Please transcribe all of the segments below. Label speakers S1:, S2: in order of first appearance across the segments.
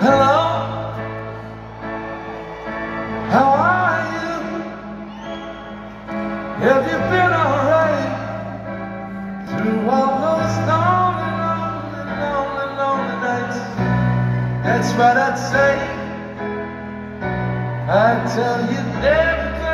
S1: Hello, how are you? Have you been alright through all those lonely, lonely, lonely, lonely nights? That's what I'd say. I'd tell you everything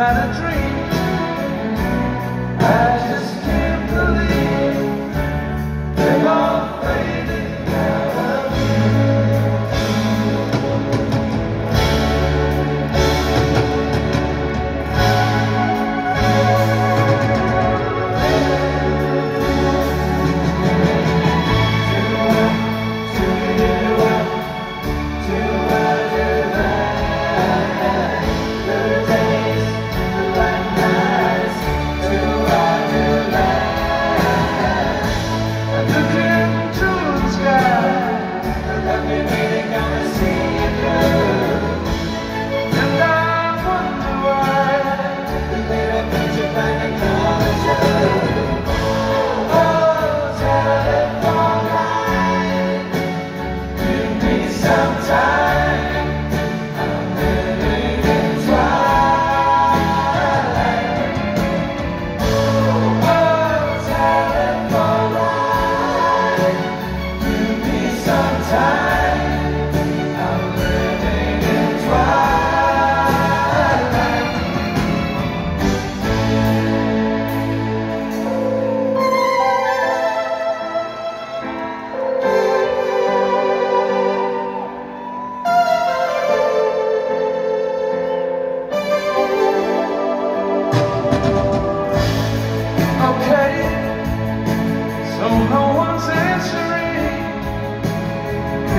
S1: not a dream?